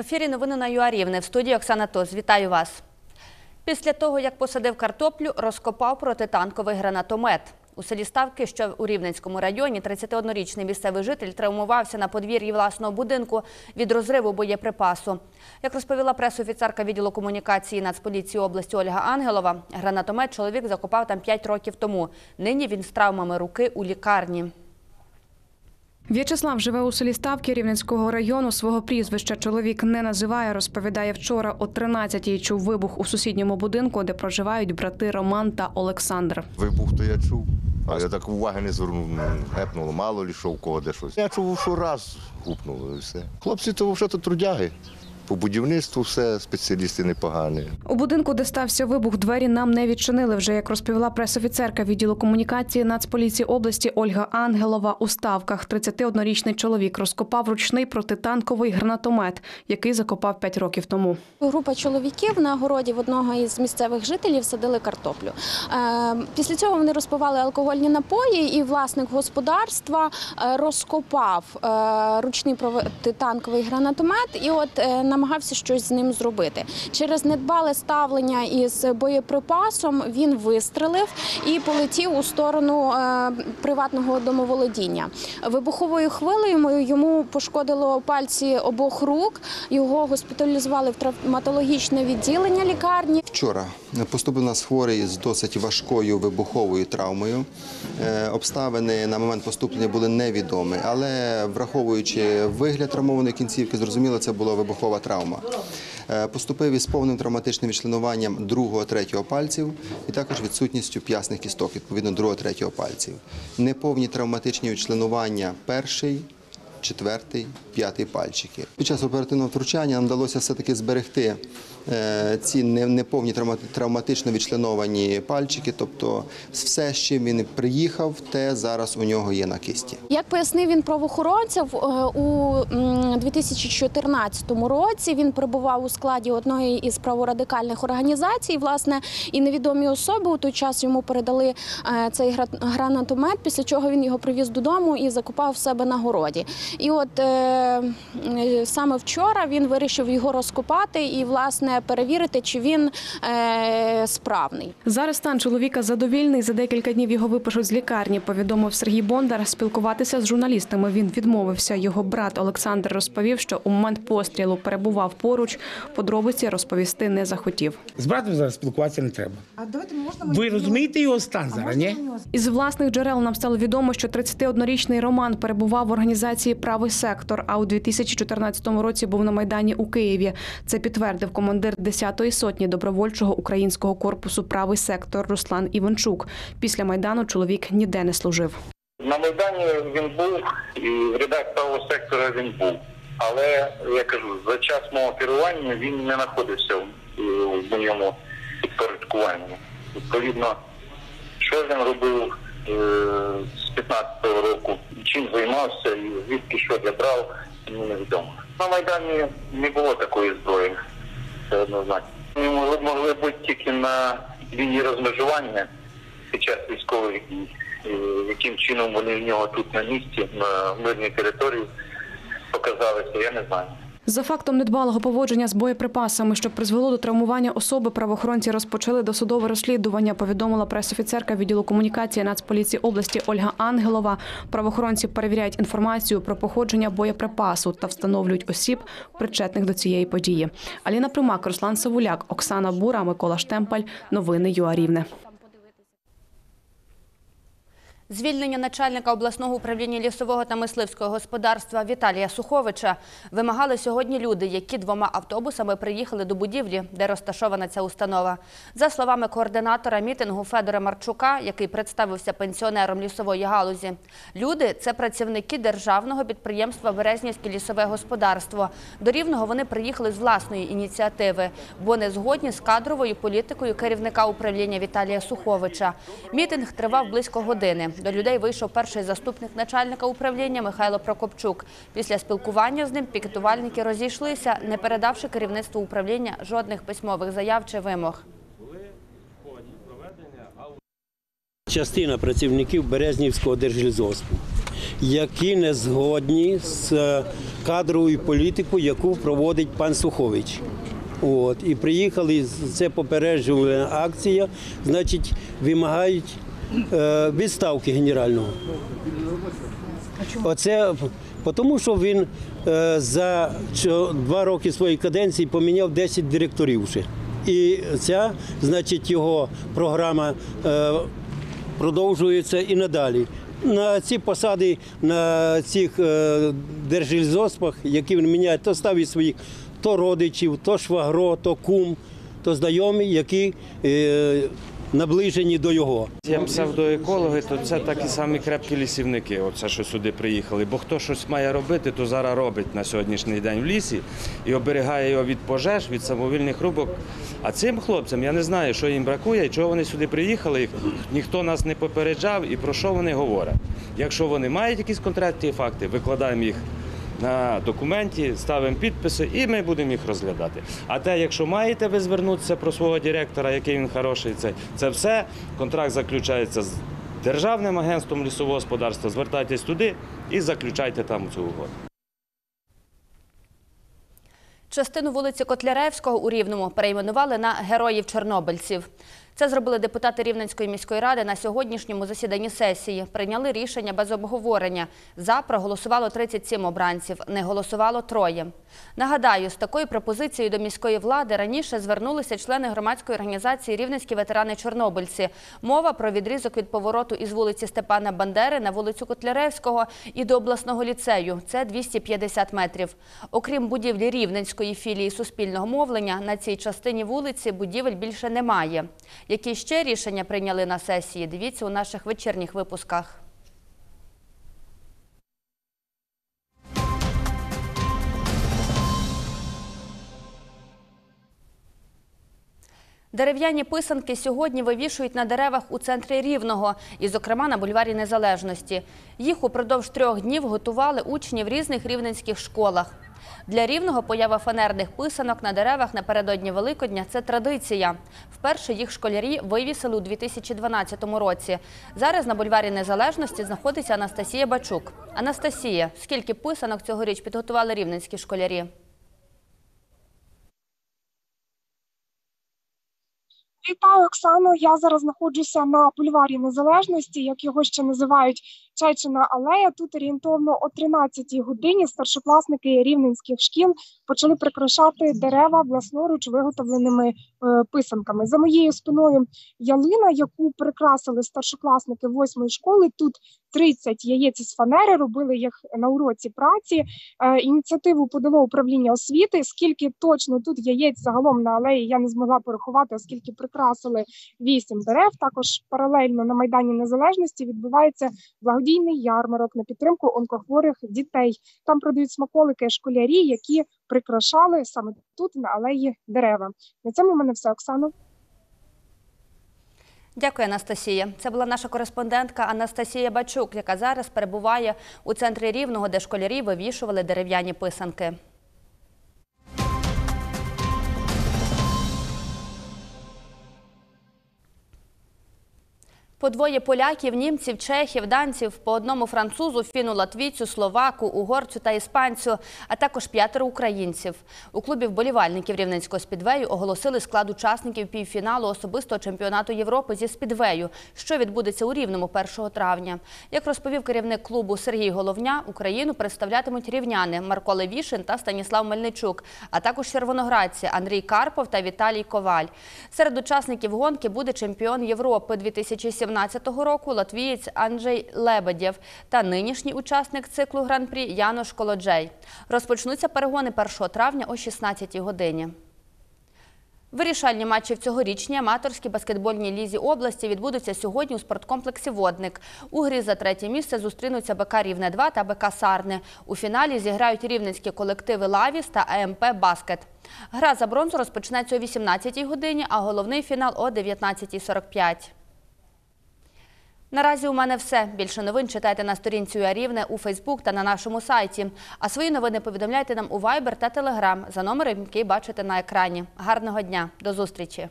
Ефірі новини на ЮА Рівне. В студії Оксана Тос. Вітаю вас. Після того, як посадив картоплю, розкопав протитанковий гранатомет. У селі Ставки, що у Рівненському районі, 31-річний місцевий житель травмувався на подвір'ї власного будинку від розриву боєприпасу. Як розповіла пресофіцерка відділу комунікації Нацполіції області Ольга Ангелова, гранатомет чоловік закопав там 5 років тому. Нині він з травмами руки у лікарні. В'ячеслав живе у селі Ставки Рівненського району. Свого прізвища чоловік не називає. Розповідає, вчора о 13-й чув вибух у сусідньому будинку, де проживають брати Роман та Олександр. Вибух то я чув, а я так уваги не звернув, ну, гепнуло, мало лі що в кого де щось. Я чув, що раз гупнуло і все. Хлопці то вже то трудяги. По будівництву все, спеціалісти непогані. У будинку, де стався вибух, двері нам не відчинили. Вже як розповіла пресофіцерка відділу комунікації Нацполіції області Ольга Ангелова. У ставках 31-річний чоловік розкопав ручний протитанковий гранатомет, який закопав 5 років тому. Група чоловіків на городі в одного із місцевих жителів садили картоплю. Е, Після цього вони розпивали алкогольні напої, і власник господарства е, розкопав е, ручний протитанковий гранатомет і от е, намагався щось з ним зробити. Через недбале ставлення із боєприпасом він вистрелив і полетів у сторону е, приватного домоволодіння. Вибуховою хвилею йому пошкодило пальці обох рук. Його госпіталізували в травматологічне відділення лікарні. Вчора поступив нас хворий з досить важкою вибуховою травмою. Е, Обставини на момент поступлення були невідомі, але враховуючи вигляд травмованої кінцівки, зрозуміло, це була вибухова травма. Е, Поступив із повним травматичним відчленуванням другого, третього пальців і також відсутністю п'ясних кісток, відповідно другого, третього пальців. Неповні травматичні відчленування перший, четвертий, п'ятий пальчики. Під час оперативного втручання нам вдалося все-таки зберегти е, ці неповні травма- травматично відчленовані пальчики, тобто все, з чим він приїхав, те зараз у нього є на кисті. Як пояснив він правоохоронців, е, у м, 2014 році він перебував у складі одної із праворадикальних організацій. Власне, і невідомі особи у той час йому передали е, цей гра- гранатомет, після чого він його привіз додому і закопав в себе на городі. І от е, е, саме вчора він вирішив його розкопати і власне перевірити, чи він е, справний. Зараз стан чоловіка задовільний. За декілька днів його випишуть з лікарні. Повідомив Сергій Бондар. Спілкуватися з журналістами він відмовився. Його брат Олександр розповів, що у момент пострілу перебував поруч. Подробиці розповісти не захотів. З братом зараз спілкуватися не треба. А давайте можна Ви розумієте його стан зараз, ні? Із власних джерел нам стало відомо, що 31-річний Роман перебував в організації Правий сектор. А у 2014 році був на майдані у Києві. Це підтвердив командир 10-ї сотні добровольчого українського корпусу Правий сектор Руслан Іванчук. Після майдану чоловік ніде не служив. На Майдані він був і в рядах правого сектора він був. Але я кажу, за час мого керування він не знаходився в, в моєму підпорядкуванні. Відповідно, що він робив е, з 15-го року, чим займався і звідки що я брав, мені невідомо. На Майдані не було такої зброї, це однозначно. Ми могли, бути тільки на лінії розмежування під час військових дій. Яким чином вони в нього тут на місці, на мирній території показалися, я не знаю. За фактом недбалого поводження з боєприпасами, що призвело до травмування особи, правоохоронці розпочали досудове розслідування. Повідомила пресофіцерка відділу комунікації Нацполіції області Ольга Ангелова. Правоохоронці перевіряють інформацію про походження боєприпасу та встановлюють осіб, причетних до цієї події. Аліна Примак, Руслан Савуляк, Оксана Бура, Микола Штемпаль. Новини ЮА Рівне. Звільнення начальника обласного управління лісового та мисливського господарства Віталія Суховича вимагали сьогодні люди, які двома автобусами приїхали до будівлі, де розташована ця установа. За словами координатора мітингу Федора Марчука, який представився пенсіонером лісової галузі, люди це працівники державного підприємства Березнівське лісове господарство. До Рівного вони приїхали з власної ініціативи, бо не згодні з кадровою політикою керівника управління Віталія Суховича. Мітинг тривав близько години. До людей вийшов перший заступник начальника управління Михайло Прокопчук. Після спілкування з ним пікетувальники розійшлися, не передавши керівництву управління жодних письмових заяв чи вимог. частина працівників Березнівського держлізоспу. які не згодні з е, кадровою політикою, яку проводить пан Сухович. От, і приїхали, це попереджувальна акція, значить, вимагають відставки генерального. Оце тому, що він е, за два роки своєї каденції поміняв 10 директорів вже. І ця, значить, його програма е, продовжується і надалі. На ці посади, на цих е, держлізоспах, які він міняє, то ставить своїх то родичів, то швагро, то кум, то знайомі, які е, наближені до його. Є псевдоекологи, то це такі самі крепкі лісівники, оце що сюди приїхали. Бо хто щось має робити, то зараз робить на сьогоднішній день в лісі і оберігає його від пожеж, від самовільних рубок. А цим хлопцям я не знаю, що їм бракує, чого вони сюди приїхали. Ніхто нас не попереджав і про що вони говорять. Якщо вони мають якісь конкретні факти, викладаємо їх на документі, ставимо підписи і ми будемо їх розглядати. А те, якщо маєте ви звернутися про свого директора, який він хороший, це, це все. Контракт заключається з Державним агентством лісового господарства. Звертайтесь туди і заключайте там цю угоду. Частину вулиці Котляревського у Рівному перейменували на героїв-чорнобильців. Це зробили депутати Рівненської міської ради на сьогоднішньому засіданні сесії. Прийняли рішення без обговорення. За проголосувало 37 обранців, не голосувало троє. Нагадаю, з такою пропозицією до міської влади раніше звернулися члени громадської організації Рівненські ветерани-чорнобильці. Мова про відрізок від повороту із вулиці Степана Бандери на вулицю Котляревського і до обласного ліцею. Це 250 метрів. Окрім будівлі Рівненської філії суспільного мовлення, на цій частині вулиці будівель більше немає. Які ще рішення прийняли на сесії? Дивіться у наших вечірніх випусках. Дерев'яні писанки сьогодні вивішують на деревах у центрі Рівного, і, зокрема, на бульварі Незалежності. Їх упродовж трьох днів готували учні в різних рівненських школах. Для Рівного поява фанерних писанок на деревах напередодні Великодня – це традиція. Вперше їх школярі вивісили у 2012 році. Зараз на бульварі Незалежності знаходиться Анастасія Бачук. Анастасія, скільки писанок цьогоріч підготували рівненські школярі? Вітаю, Оксано. Я зараз знаходжуся на бульварі Незалежності, як його ще називають Чайчина алея. Тут орієнтовно о 13-й годині старшокласники рівненських шкіл почали прикрашати дерева власноруч виготовленими писанками. За моєю спиною ялина, яку прикрасили старшокласники восьмої школи. Тут 30 яєць із фанери робили їх на уроці праці. Е, Ініціативу подало управління освіти. Скільки точно тут яєць загалом на алеї я не змогла порахувати, оскільки прикрасили вісім дерев. Також паралельно на майдані Незалежності відбувається благодійний ярмарок на підтримку онкохворих дітей. Там продають смаколики школярі, які прикрашали саме тут на алеї дерева. На цьому в мене все, Оксано. Дякую, Анастасія. Це була наша кореспондентка Анастасія Бачук, яка зараз перебуває у центрі Рівного, де школярі вивішували дерев'яні писанки. По двоє поляків, німців, чехів, данців, по одному французу, фіну, латвійцю, словаку, угорцю та іспанцю, а також п'ятеро українців. У клубі вболівальників Рівненського спідвею оголосили склад учасників півфіналу особистого чемпіонату Європи зі спідвею, що відбудеться у Рівному 1 травня. Як розповів керівник клубу Сергій Головня, Україну представлятимуть рівняни Марко Левішин та Станіслав Мельничук, а також червоноградці Андрій Карпов та Віталій Коваль. Серед учасників гонки буде чемпіон Європи 2017 року латвієць Анджей Лебедєв та нинішній учасник циклу Гран-прі Янош Колоджей. Розпочнуться перегони 1 травня о 16 годині. Вирішальні матчі в цьогорічній аматорській баскетбольній лізі області відбудуться сьогодні у спорткомплексі «Водник». У грі за третє місце зустрінуться БК «Рівне-2» та БК «Сарни». У фіналі зіграють рівненські колективи «Лавіс» та АМП «Баскет». Гра за бронзу розпочнеться о 18-й годині, а головний фінал о 19.45. Наразі у мене все. Більше новин читайте на сторінці УА Рівне у Фейсбук та на нашому сайті. А свої новини повідомляйте нам у Viber та Telegram за номером, який бачите на екрані. Гарного дня. До зустрічі.